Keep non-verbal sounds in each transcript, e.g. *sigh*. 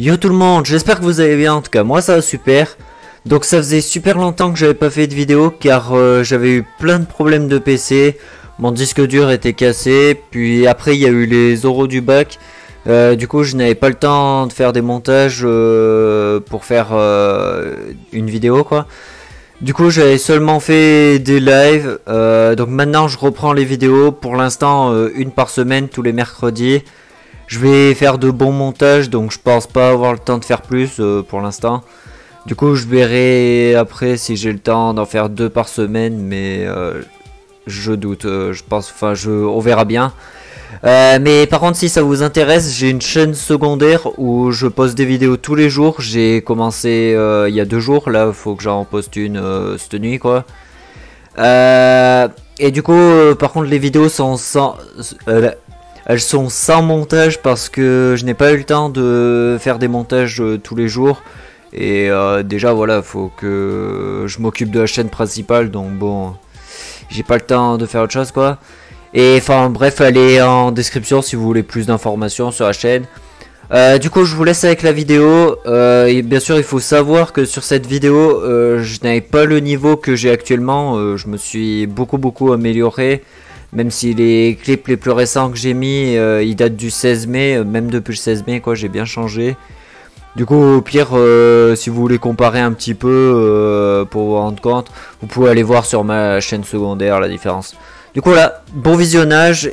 Yo tout le monde, j'espère que vous allez bien, en tout cas moi ça va super. Donc ça faisait super longtemps que j'avais pas fait de vidéo car euh, j'avais eu plein de problèmes de PC. Mon disque dur était cassé, puis après il y a eu les oraux du bac. Euh, du coup je n'avais pas le temps de faire des montages euh, pour faire une vidéo quoi. Du coup j'avais seulement fait des lives, donc maintenant je reprends les vidéos pour l'instant une par semaine tous les mercredis. Je vais faire de bons montages, donc je pense pas avoir le temps de faire plus euh, pour l'instant. Du coup, je verrai après si j'ai le temps d'en faire deux par semaine, mais euh, je doute. Euh, je pense, enfin, je, on verra bien. mais par contre, si ça vous intéresse, j'ai une chaîne secondaire où je poste des vidéos tous les jours. J'ai commencé il y a deux jours. Là, faut que j'en poste une cette nuit, quoi. et du coup, par contre, les vidéos sont sans, elles sont sans montage parce que je n'ai pas eu le temps de faire des montages euh, tous les jours. Et euh, déjà voilà, faut que je m'occupe de la chaîne principale, donc bon, j'ai pas le temps de faire autre chose quoi. Et enfin bref, allez en description si vous voulez plus d'informations sur la chaîne. Euh, du coup, je vous laisse avec la vidéo. et bien sûr, il faut savoir que sur cette vidéo, je n'avais pas le niveau que j'ai actuellement. je me suis beaucoup beaucoup amélioré. Même si les clips les plus récents que j'ai mis, euh, ils datent du 16 mai, euh, même depuis le 16 mai, quoi, j'ai bien changé. Du coup, au pire, euh, si vous voulez comparer un petit peu pour vous rendre compte, vous pouvez aller voir sur ma chaîne secondaire la différence. Du coup, là, bon visionnage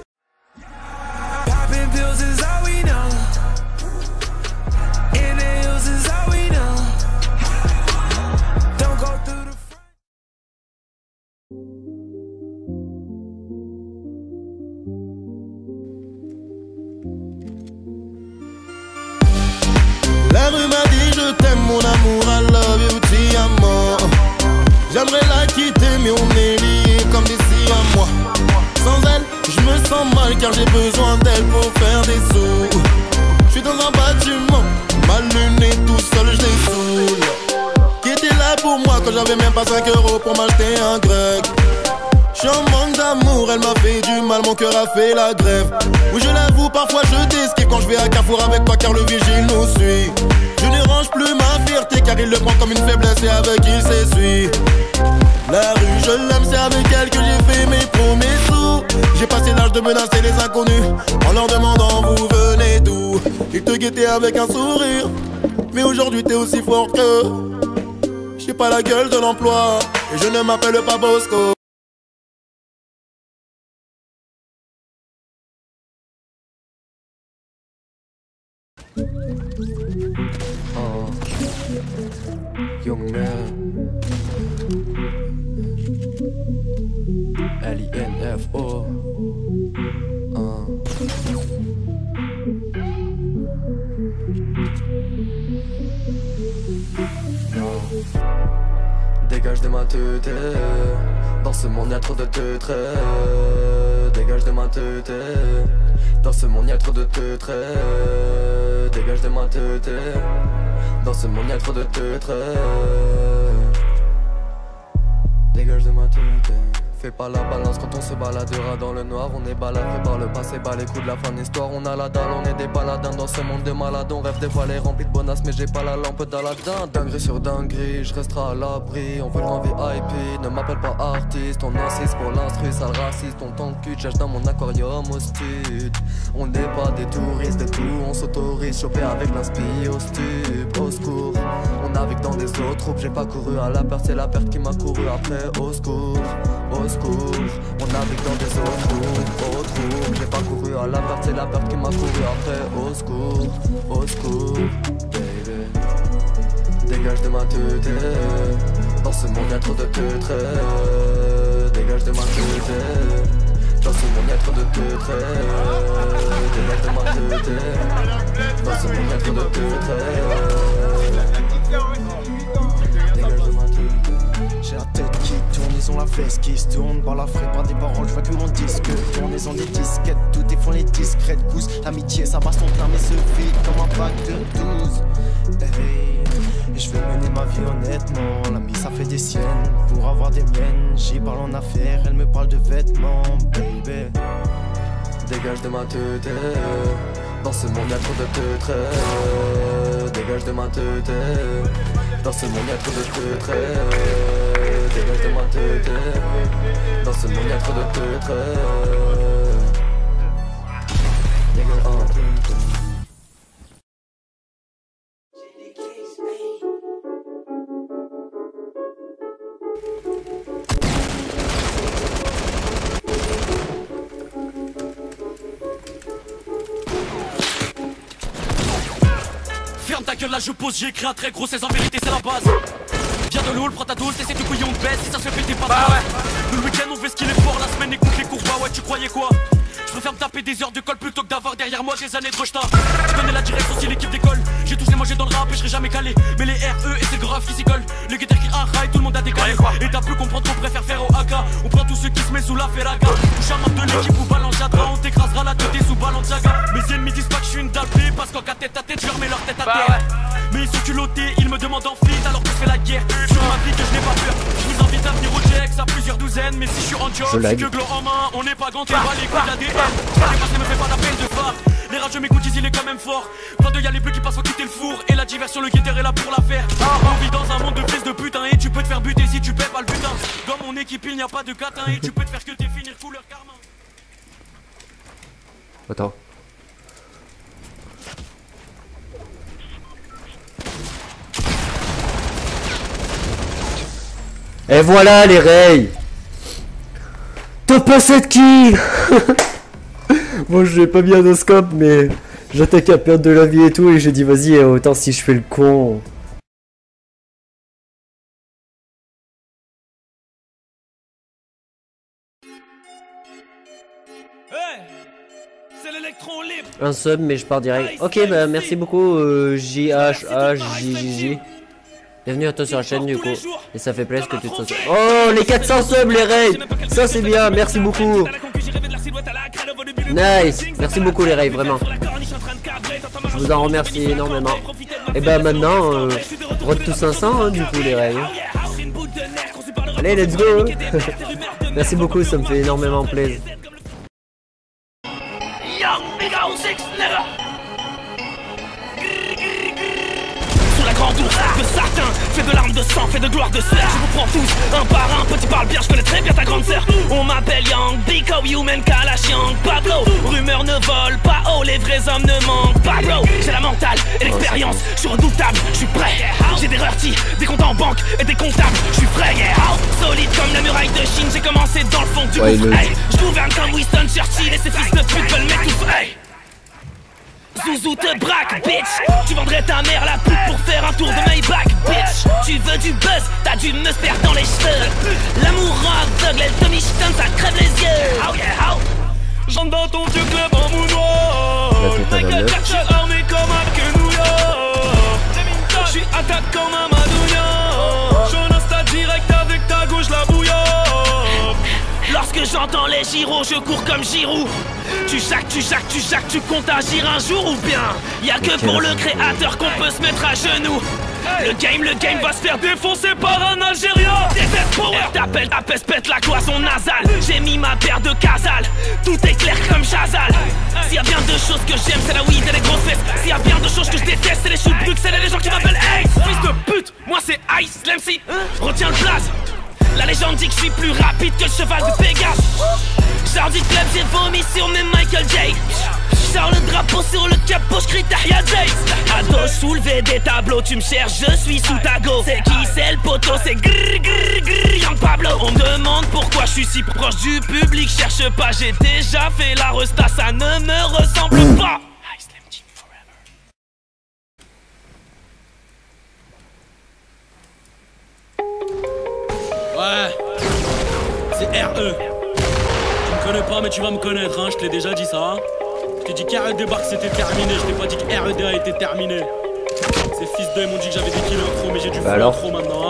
J'aimerais la quitter, mais on est liés comme des à moi. Sans elle, je me sens mal car j'ai besoin d'elle pour faire des sous. Je suis dans un bâtiment, mal luné, tout seul, je. Qui était là pour moi quand j'avais même pas 5 euros pour m'acheter un grec? J'suis en manque d'amour, elle m'a fait du mal, mon cœur a fait la grève. Oui, je l'avoue, parfois je t'esquive quand je vais à Carrefour avec toi car le vigile nous suit. Je ne range plus ma fierté car il le prend comme une faiblesse et avec il s'essuie. La rue, je l'aime, c'est avec elle que j'ai fait mes premiers sous. J'ai passé l'âge de menacer les inconnus en leur demandant vous venez d'où? Ils te guettaient avec un sourire, mais aujourd'hui t'es aussi fort que. J'ai pas la gueule de l'emploi et je ne m'appelle pas Bosco. Uh. Dégage de ma tête, dans ce monde y'a trop de teutres. Dégage de ma tête, dans ce monde y'a trop de teutres. Dégage de ma tête. Dans ce monde y'a trop de teutres Dégage de ma tête Fais pas la balance. Quand on se baladera dans le noir On est baladé par le passé, bas les coups de la fin d'histoire On a la dalle, on est des baladins dans ce monde de malades. On rêve des voiles remplis de bonasses mais j'ai pas la lampe d'Aladin. Dinguerie sur dinguerie, je resterai à l'abri. On veut le VIP, ne m'appelle pas artiste. On insiste pour l'instru, sale raciste. On t'en cul, dans mon aquarium au stud. On n'est pas des touristes de tout, on s'autorise Choper avec l'inspi au stup, au secours On navigue dans des autres troupes, j'ai pas couru à la perte C'est la perte qui m'a couru après, au secours au secours. On navigue dans des autres routes, au trou J'ai pas couru à la perte, c'est la perte qui m'a couru après. Au secours, au secours, baby. Dégage de ma tête Dans ce monde y'a trop de teutres Dégage de ma tête dans ce monde y'a trop de teutres Dégage de ma tête Dans ce monde y'a trop de teutres la fesse qui se tourne par la frais par des paroles, je vois que mon disque tourne en des disquettes, tout défend les discrètes gousses. L'amitié ça passe ton plein mais se vide comme un pack de 12. Hey, je veux mener ma vie honnêtement, l'ami ça fait des siennes pour avoir des miennes. J'y parle en affaires, elle me parle de vêtements, baby. Dégage de ma tête, dans ce monde y'a trop de teutres Dégage de ma tête Dans ce monde y'a trop de traits De ma tête Dans ce monde y'a trop de traits Ferme ta gueule là je pose, j'ai écrit un très gros 16 en vérité c'est la base Viens de l'eau, prends ta dose, t'essaies de couillon de baisse si ça se fait péter pas bah ouais. Le week-end on fait ce qu'il est fort, la semaine écoute les cours, bah ouais tu croyais quoi? Je préfère me taper des heures de colle plutôt que d'avoir derrière moi des années de rechta Je connais la direction si l'équipe décolle J'ai tous les mangé dans le rap et je serai jamais calé. Mais les RE et c'est grave qui s'y collent Les guetteurs qui raillent, tout le monde a décalé Et t'as pu comprendre qu'on préfère faire au AK On prend tous ceux qui se mettent sous la ferraga. Touche un membre de l'équipe ou Balanciadra On t'écrasera la tête sous Balenciaga. Mes ennemis disent pas que je suis une dalle Parce qu'en tête à tête je remets leur tête à terre. Mais ils sont culottés, ils me demandent en fit alors fais la guerre. Sur ma vie que je n'ai pas peur. Je vous invite à venir au check, à plusieurs douzaines Mais si je suis en job, je suis que gland en main. On n'est pas ganté, va les coups d'ADN ne me fais pas la peine de phare Les rageux m'écoutent, il est quand même fort. 22 y'a les bleus qui passent, faut quitter le four. Et la diversion, le guetteur est là pour la faire. On vit dans un monde de fils de putain. Et tu peux te faire buter si tu paies pas le butin. Dans mon équipe il n'y a pas de catin. Et tu peux te faire que définir couleur karma. Attends. Et voilà les rails Top 7 kills Bon je l'ai pas mis en scope mais j'attaque à perdre de la vie et tout et j'ai dit vas-y autant si je fais le con. Un sub mais je pars direct. Ok bah merci beaucoup euh, JHHJJJ. Bienvenue à toi sur la chaîne du coup. Et ça fait plaisir que tu te sois... Oh les 400 subs les raids Ça c'est bien, merci beaucoup. Nice Merci beaucoup les raids, vraiment. Je vous en remercie énormément. Et bah maintenant, euh, road to 500 hein, du coup les raids. Allez, let's go *laughs* Merci beaucoup, ça me fait énormément plaisir. Fait de larmes de sang, fait de gloire de sœur. Je vous prends tous, un par un, petit parle bien Je connais très bien ta grande sœur. On m'appelle Young, Biko, Human, Kalash, Young, Pablo. Rumeurs ne volent pas haut, les vrais hommes ne manquent pas bro. J'ai la mentale et l'expérience, je suis redoutable, je suis prêt. J'ai des rurtis, des comptes en banque et des comptables. Je suis frais, yeah Solide comme la muraille de Chine, j'ai commencé dans le fond du Ouais, gouffre. hey, Je gouverne comme Winston Churchill et ces fils de pute veulent m'étouffer hey. Zouzou te braque, bitch. Tu vendrais ta mère la pute pour faire un tour de Maybach, bitch. Tu veux du buzz, t'as du me perdre dans les cheveux. L'amour rend aveugle, elle te michetonne, ça crève les yeux. Oh yeah, oh. J'entre dans ton vieux club en car je suis armé comme un New York. Je suis attaque comme un Madounia J'en insta direct avec ta gauche la bouillante Lorsque j'entends les gyros, je cours comme Giroud. Tu jacques, tu jacques, tu jacques, tu comptes agir un jour ou bien? Y a que pour le créateur qu'on peut se mettre à genoux. Le game, le game va se faire défoncer par un Algérien. Défaite power T'appelles, t'appelles, pète la cloison nasale. J'ai mis ma paire de casal Tout est clair comme Chazal. S'il y a bien deux choses que j'aime, c'est la weed et les grosses fesses. S'il y a bien deux choses que je déteste, c'est les shoots Bruxelles et les gens qui m'appellent Ace. Fils de pute, moi c'est Ice, l'MC Retiens le blaze la légende dit que je suis plus rapide que le cheval de Pégase. Jardi Club, j'ai vomi sur mes Michael J Sors le drapeau sur le capot, je crie Tahia J À dos soulever des tableaux, tu me cherches, je suis sous ta go. C'est qui c'est le poteau, c'est grrr grrr grrr Young Pablo. On demande pourquoi je suis si proche du public. Cherche pas, j'ai déjà fait la resta, ça ne me ressemble pas Tu me connais pas mais tu vas me connaître hein, je te l'ai déjà dit ça hein. Je t'ai dit qu'RE débarque c'était terminé, je t'ai pas dit que RED a été terminé Ces fils d'eux m'ont dit que j'avais des kilos trop mais j'ai du Bah fou trop maintenant hein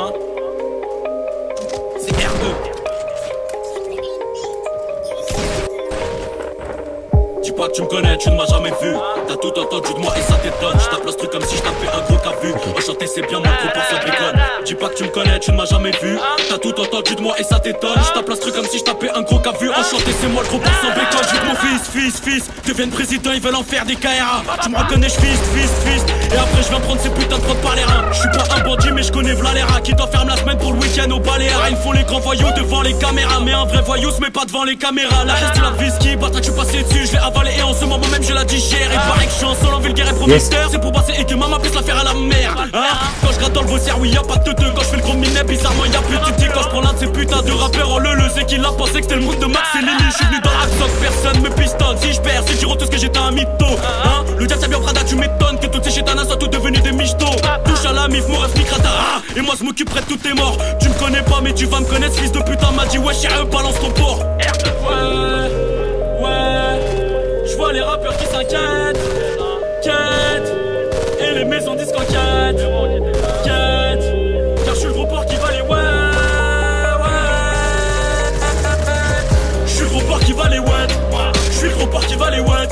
tu me connais, tu ne m'as jamais vu T'as tout entendu de moi et ça t'étonne Je tape ce truc comme si je tapais un gros vu Enchanté c'est bien moins trop pour ça déconne Dis pas que tu me connais, tu ne m'as jamais vu. T'as tout entendu de moi et ça t'étonne. Je tape l'instru comme si je tapais un gros vu Enchanté, c'est moi le gros sans bécon. Je mon fils, fils, fils. Deviennent président, ils veulent en faire des KRA. Tu me reconnais, je fist, fist, fist. Et après, je viens prendre ces putains de prods par les reins. Je suis pas un bandit, mais je connais Valera qui t'enferme la semaine pour le week-end au Baléares. Ils font les grands voyous devant les caméras. Mais un vrai voyou se met pas devant les caméras. La reste de la whisky, je suis passé dessus. Je l'ai avalé et en ce moment même, je la digère. Et pareil que je suis en solo vulgaire et prometteur. C'est pour passer et que maman puisse la faire à la merde. Hein? Quand je gratte dans le bossière, oui, y'a pas de teuteux. Quand je fais le gros minet, bizarrement, y'a plus de. Quand je prends l'un de ces putains de rappeurs en le le, c'est qu'il a pensé que c'était le monde de Max et Lily. Je suis venu dans la personne Si je perds, si je tout ce que j'étais un mytho. Hein le diable, c'est bien Prada, tu m'étonnes que toutes ces chétanas soient toutes devenues des michtos. Touche à la mif, mon rêve, ah, Et moi, je m'occuperai de tous tes morts. Tu me connais pas, mais tu vas me connaître, fils de putain. M'a dit, ouais, chérie, balance ton port. Ouais, ouais. Je vois les rappeurs qui s'inquiètent. Quête. Et les maisons disent qu'en quête. Car je suis le gros qui va les ouais. Je suis le gros qui va les ouais. Je suis le porc qui va les ouais.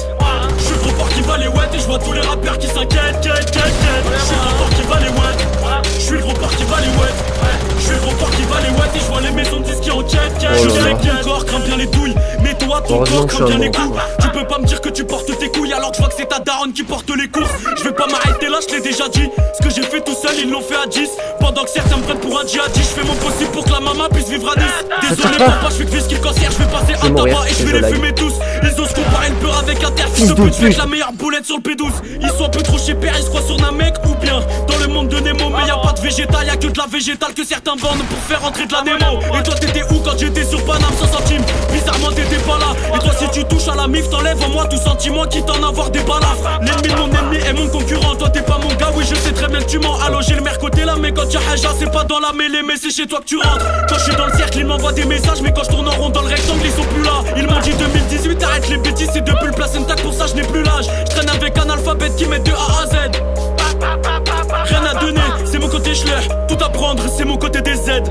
Je suis le gros porc qui va les ouais. Et je vois tous les rappeurs qui s'inquiètent. Quête, quête, quête. Je suis le gros porc qui va les ouais. Je suis le gros porc qui va les ouais. Je suis le gros porc qui va les ouais. Et je vois les maisons de disques qui enquêtent. Quête, je ton corps craint bien les douilles. Mais toi, ton corps craint bien les coups. Tu peux pas me dire que tu portes tes couilles alors que je vois que c'est ta daronne qui porte les courses. Je vais pas m'arrêter là, je l'ai déjà dit. Ce que j'ai fait tout seul, ils l'ont fait à 10. Pendant que certains me prennent pour un djihadi, je fais mon possible pour que la maman puisse vivre à Nice. Désolé, papa, je suis que qui cancer, je vais passer un tabac et je vais les fumer tous. Ils osent comparer le peur avec un terre. Fils de pute, avec la meilleure boulette sur le P12. Ils sont un peu trop chez père, ils se croient sur un mec ou bien dans le monde de Nemo. Mais y a pas de végétal, y a que de la végétale que certains vendent pour faire entrer de la Nemo. Et toi, t'étais où quand j'étais sur Paname 100 centimes Bizarrement, t'étais pas là. Et toi, si tu touches à la mif, t'enlèves en moi tout sentiment qui t'en avoir des balafres. L'ennemi de mon ennemi est mon concurrent. Toi, t'es pas mon gars, oui, je sais très bien que tu mens. J'ai le mer côté là, mais quand y'a Haja, c'est pas dans la mêlée, mais c'est chez toi que tu rentres. Quand je suis dans le cercle, ils m'envoient des messages, mais quand je tourne en rond dans le rectangle, ils sont plus là. Ils m'ont dit 2018, arrête les bêtises, c'est depuis le place tac pour ça, je n'ai plus l'âge. Je traîne avec un alphabet qui met de A à Z. Rien à donner, c'est mon côté schler. Tout à prendre, c'est mon côté des Z.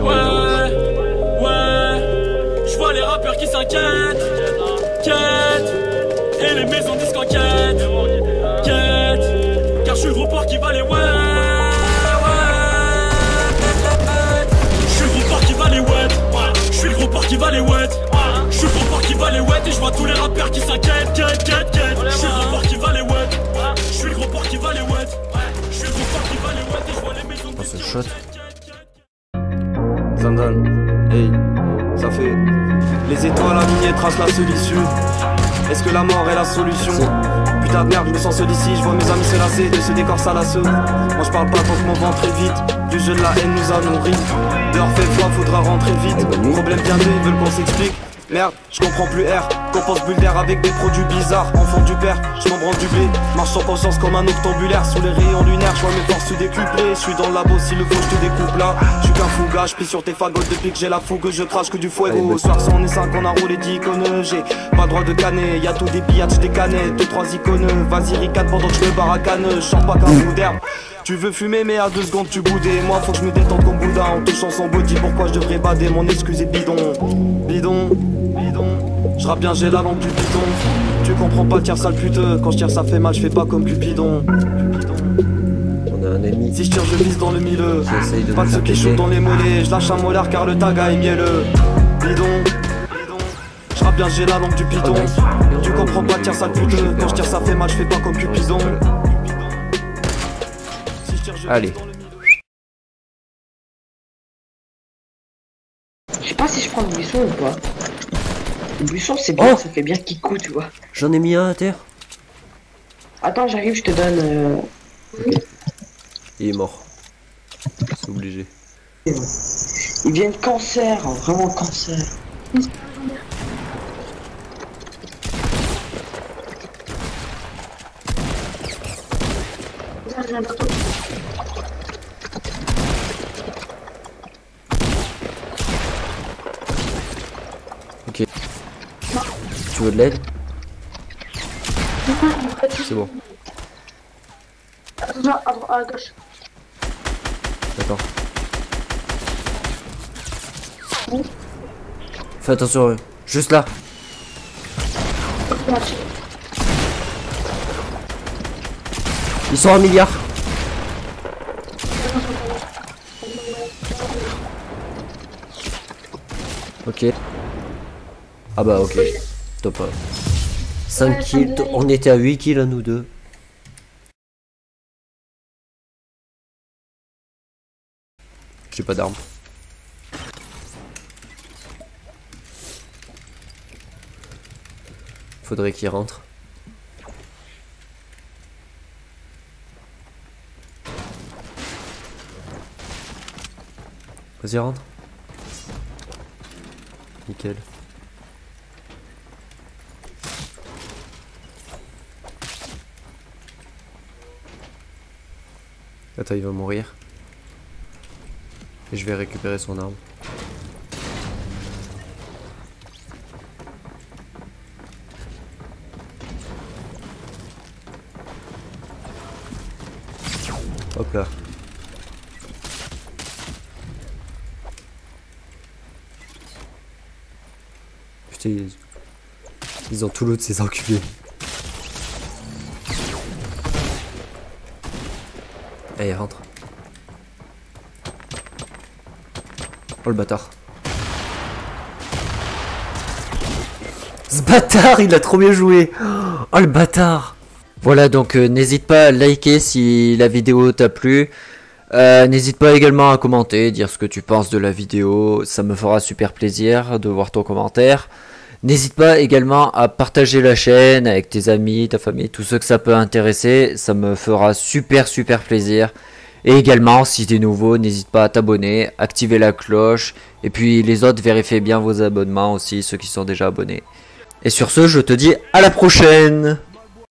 Ouais. Je vois les rappeurs qui s'inquiètent. Quête. Et les maisons disent qu'enquête. Quête. Car je suis le gros porc qui va les ouais. Je suis le gros porc qui va les ouais. Je suis le gros porc qui va les ouais. Je suis le gros porc qui va les ouais. Et je vois tous les rappeurs qui s'inquiètent. Quête, quête, quête. Je suis le gros porc qui va les ouais. Je suis le gros porc qui va les ouais. Je suis le gros porc qui va les ouais. Et je vois les maisons disent shot. Zandan, hey, ça fait les étoiles alignées tracent la seule issue. Est-ce que la mort est la solution? Putain de merde, je me sens seul ici, je vois mes amis se lasser de ce décor salasseux. Moi je parle pas tant que mon ventre est vite. Du jeu de la haine nous a nourris. Dehors fait froid, faudra rentrer vite. Problème bien deux, ils veulent qu'on s'explique. Merde, je comprends plus R. Compense bulle d'air avec des produits bizarres. Enfant du père, je m'en du blé. Marche sans conscience comme un octambulaire. Sous les rayons lunaires, je vois mes forces se décupler. Je suis dans le labo, s'il le faut, je te découpe là. Je suis qu'un fouga, je sur tes fagots depuis que j'ai la fougue. Je crache que du fuego. Au soir, on est 5, on a roulé d'icônes. J'ai pas droit de canner, y'a tout des pillages, des canettes. Deux, trois icônes. Vas-y, ricade pendant que je me baracane. Je chante pas qu'un bout d'herbe. Tu veux fumer mais à deux secondes tu boudais Moi faut que je me détende comme Bouddha en touchant son body Pourquoi je devrais bader mon excuse est bidon Bidon, bidon je bien, j'ai la lampe du bidon. Tu comprends pas, tire sale pute. Quand je tire, ça fait mal, je fais pas comme Cupidon. On a un ennemi. Si je tire, je vise dans le milieu. Pas de ceux qui shootent dans les mollets. Je lâche un molar car le tag est mielleux. Bidon, bidon. Je bien, j'ai la lampe du bidon. Tu comprends pas, tire sale pute. Quand je tire, ça fait mal, je fais pas comme Cupidon. Allez. Je sais pas si je prends le buisson ou pas. Le buisson, c'est bien, Oh ça fait bien kikou, tu vois. J'en ai mis un à terre. Attends, j'arrive, je te donne. euh, Il est mort. C'est obligé. Il vient de cancer, vraiment cancer. veux de l'aide C'est bon. À, gauche. D'accord. Fais attention eux. Juste là. Ils sont un milliard. Ok. Ah bah ok. Top. 5 Ouais, kills. On était à 8 kills à nous deux. J'ai pas d'arme. Faudrait qu'il rentre. Vas-y rentre. Nickel. Il va mourir. Et je vais récupérer son arme. Hop là. Putain, ils, ont tout l'autre ces enculés. Allez. Oh le bâtard. Ce bâtard, il a trop bien joué. Oh le bâtard. Voilà, donc euh, n'hésite pas à liker si la vidéo t'a plu. Euh, n'hésite pas également à commenter, dire ce que tu penses de la vidéo. Ça me fera super plaisir de voir ton commentaire. N'hésite pas également à partager la chaîne avec tes amis, ta famille, tous ceux que ça peut intéresser. Ça me fera super super plaisir. Et également, si t'es nouveau, n'hésite pas à t'abonner, activer la cloche. Et puis les autres, vérifiez bien vos abonnements aussi, ceux qui sont déjà abonnés. Et sur ce, je te dis à la prochaine